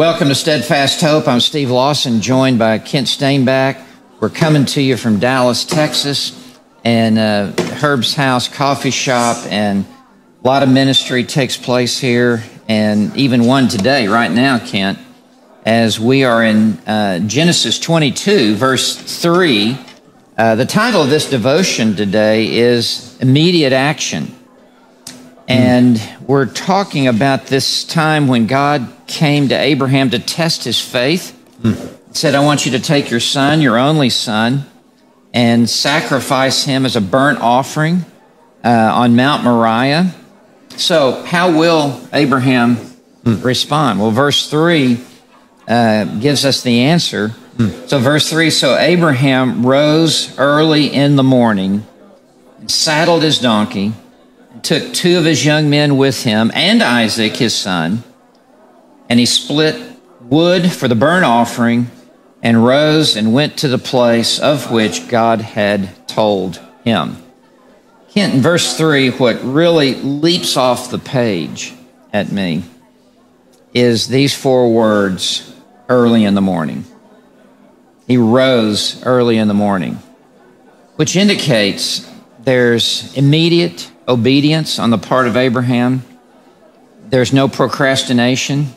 Welcome to Steadfast Hope. I'm Steve Lawson, joined by Kent Stainback. We're coming to you from Dallas, Texas, and uh, Herb's House Coffee Shop, and a lot of ministry takes place here, and even one today, right now, Kent, as we are in uh, Genesis 22, verse 3. Uh, the title of this devotion today is Immediate Action. And we're talking about this time when God came to Abraham to test his faith. He said, I want you to take your son, your only son, and sacrifice him as a burnt offering uh, on Mount Moriah. So, how will Abraham respond? Well, verse 3 uh, gives us the answer. So, verse 3 So Abraham rose early in the morning, saddled his donkey, took two of his young men with him, and Isaac his son, and he split wood for the burnt offering, and rose and went to the place of which God had told him. Kent, in verse 3, what really leaps off the page at me is these four words early in the morning. He rose early in the morning, which indicates there's immediate obedience on the part of Abraham. There's no procrastination.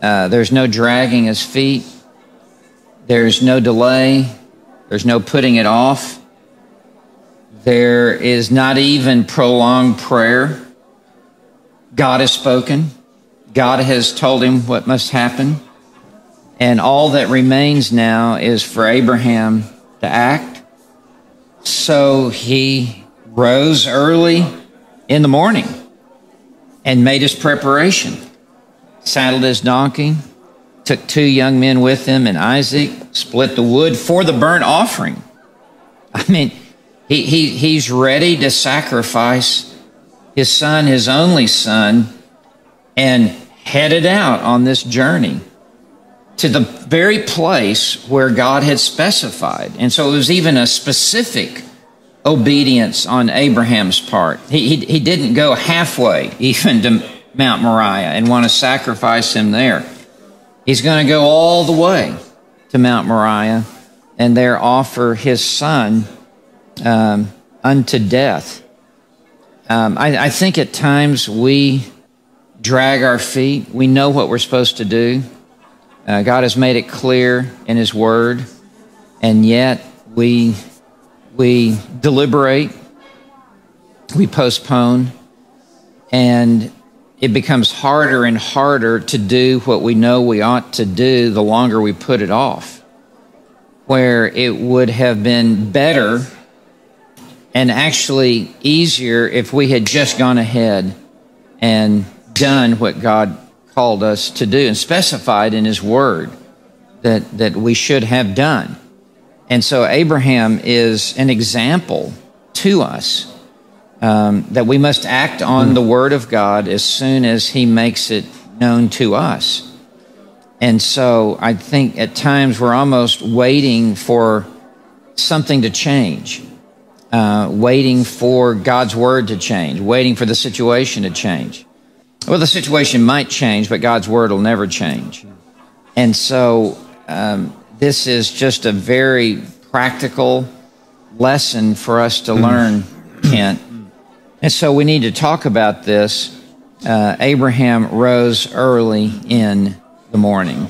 Uh, there's no dragging his feet. There's no delay. There's no putting it off. There is not even prolonged prayer. God has spoken. God has told him what must happen. And all that remains now is for Abraham to act. So he rose early in the morning and made his preparation, saddled his donkey, took two young men with him and Isaac, split the wood for the burnt offering. I mean, he, he, he's ready to sacrifice his son, his only son, and headed out on this journey to the very place where God had specified. And so it was even a specific obedience on Abraham's part. He, he, he didn't go halfway even to Mount Moriah and want to sacrifice him there. He's going to go all the way to Mount Moriah and there offer his son um, unto death. Um, I, I think at times we drag our feet. We know what we're supposed to do. Uh, God has made it clear in His Word, and yet we we deliberate, we postpone, and it becomes harder and harder to do what we know we ought to do the longer we put it off. Where it would have been better and actually easier if we had just gone ahead and done what God called us to do and specified in His Word that, that we should have done. And so Abraham is an example to us um, that we must act on the Word of God as soon as He makes it known to us. And so I think at times we're almost waiting for something to change, uh, waiting for God's Word to change, waiting for the situation to change. Well, the situation might change, but God's Word will never change. And so um, this is just a very practical lesson for us to learn, Kent. And so we need to talk about this. Uh, Abraham rose early in the morning.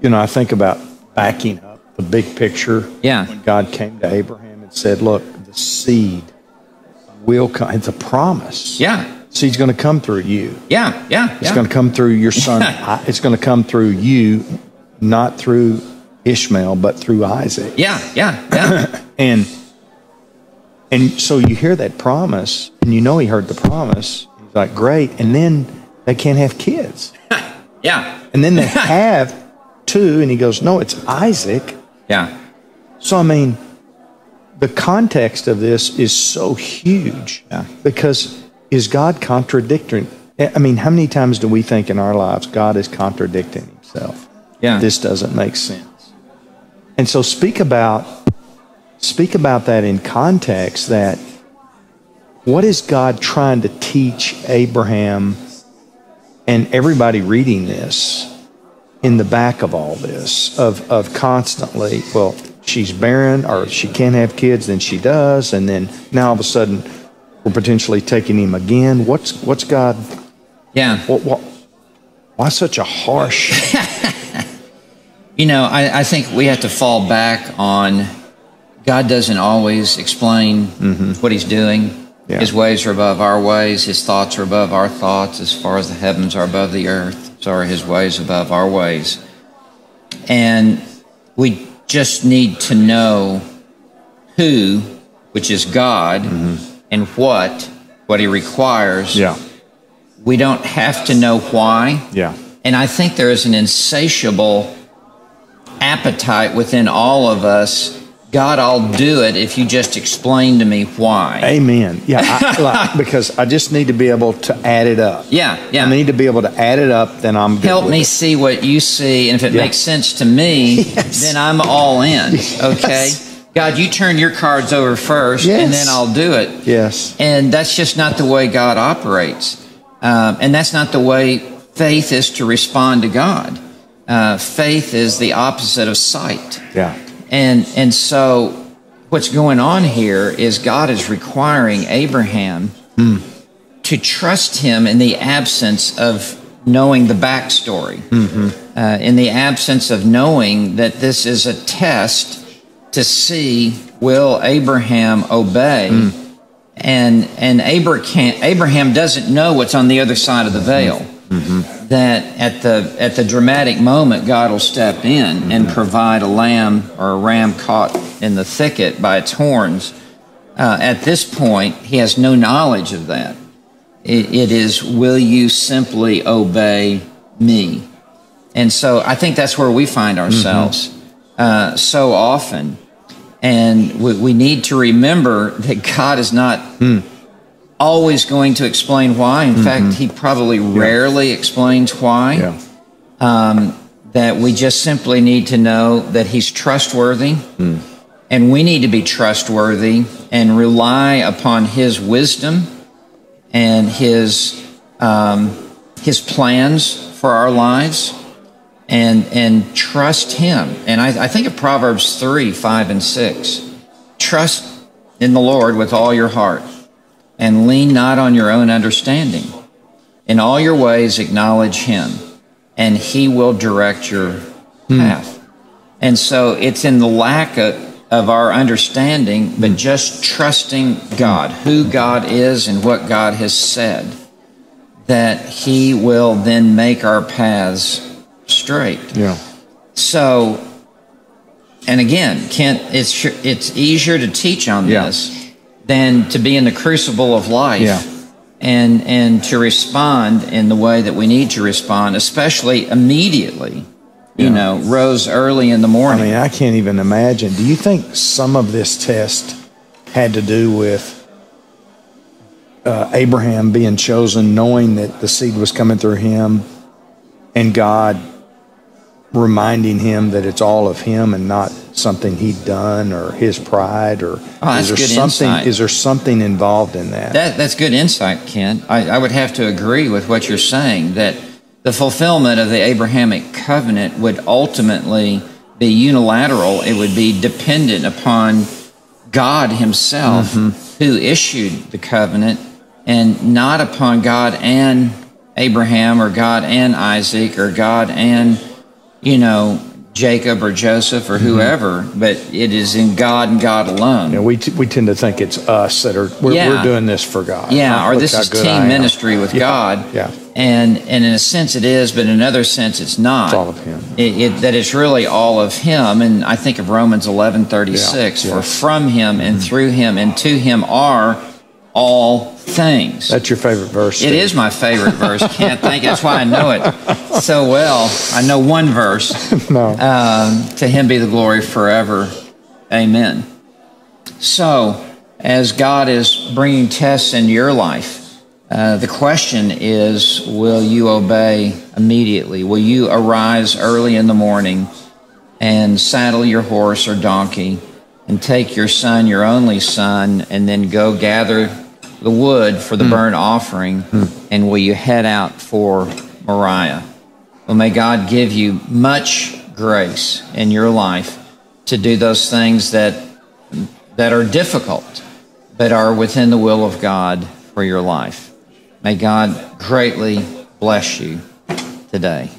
You know, I think about backing up the big picture. Yeah. When God came to Abraham and said, Look, the seed will come. It's a promise. Yeah. Seed's going to come through you. Yeah. Yeah. It's yeah. going to come through your son. It's going to come through you, not through Ishmael, but through Isaac. yeah. Yeah. Yeah. And and so you hear that promise, and you know he heard the promise. He's like, great. And then they can't have kids. yeah. And then they have two, and he goes, no, it's Isaac. Yeah. So, I mean, the context of this is so huge Yeah. because is God contradicting? I mean, how many times do we think in our lives God is contradicting himself? Yeah. This doesn't make sense. And so speak about speak about that in context that what is God trying to teach Abraham and everybody reading this in the back of all this of of constantly well she's barren or she can't have kids then she does and then now all of a sudden we're potentially taking him again what's what's god Yeah. what, what why such a harsh You know, I, I think we have to fall back on God doesn't always explain mm-hmm. what He's doing. Yeah. His ways are above our ways. His thoughts are above our thoughts. As far as the heavens are above the earth, so are His ways above our ways. And we just need to know who, which is God, mm-hmm. and what, what He requires. yeah We don't have to know why. yeah And I think there is an insatiable appetite within all of us. God, I'll do it if you just explain to me why. amen yeah I, like, because i just need to be able to add it up Yeah, yeah. i need to be able to add it up then i'm good Help me it. see what you see, and if it Yeah. makes sense to me, Yes. then I'm all in. Okay? God, you turn your cards over first, and then I'll do it. yes And that's just not the way God operates. Um, and that's not the way faith is to respond to God. Uh, faith is the opposite of sight. yeah. And and so what's going on here is God is requiring Abraham to trust him in the absence of knowing the backstory, uh, in the absence of knowing that this is a test to see will Abraham obey. And and Abraham Abraham doesn't know what's on the other side of the veil that at the at the dramatic moment God will step in and provide a lamb or a ram caught in the thicket by its horns. Uh, at this point, he has no knowledge of that. It, it is, will you simply obey me? And so I think that's where we find ourselves uh, so often. And we, we need to remember that God is not always going to explain why. In mm-hmm. fact, he probably rarely explains why. yeah um, That we just simply need to know that he's trustworthy. Hmm. And we need to be trustworthy and rely upon his wisdom and his, um, his plans for our lives and, and trust him. And I, I think of Proverbs 3 5 and 6. Trust in the Lord with all your heart and lean not on your own understanding. In all your ways, acknowledge him, and he will direct your hmm. path. And so it's in the lack of, of our understanding, but just trusting God, who God is and what God has said, that he will then make our paths straight. yeah So, and again, Kent, it's it's easier to teach on Yeah. this than to be in the crucible of life, Yeah. and and to respond in the way that we need to respond, especially immediately. You Yeah. know, rose early in the morning. I mean, I can't even imagine. Do you think some of this test had to do with uh, Abraham being chosen, knowing that the seed was coming through him, and God reminding him that it's all of him and not something he'd done or his pride or Oh, is there something insight. is there something involved in that? That, that's good insight, Kent. I, I would have to agree with what you're saying that the fulfillment of the Abrahamic covenant would ultimately be unilateral. It would be dependent upon God Himself mm-hmm. who issued the covenant and not upon God and Abraham or God and Isaac or God and, you know, Jacob or Joseph or mm-hmm. whoever, but it is in God and God alone. Know, we, t- we tend to think it's us that are we're, Yeah. we're doing this for God. Yeah, or look this is I team am. ministry with Yeah, God. Yeah, And and in a sense it is, but in another sense it's not. It's all of Him. It, it, that it's really all of Him. And I think of Romans eleven thirty six. Yeah, yeah. For from Him and through Him and to Him are all things. that's your favorite verse. It Steve. is my favorite verse. Can't think. That's why I know it so well. I know one verse. No. Um, to Him be the glory forever. Amen. So, as God is bringing tests into your life, uh, the question is: Will you obey immediately? Will you arise early in the morning and saddle your horse or donkey and take your son, your only son, and then go gather the wood for the hmm. burnt offering? Hmm. And will you head out for Moriah? Well, may God give you much grace in your life to do those things that that are difficult, but are within the will of God for your life. May God greatly bless you today.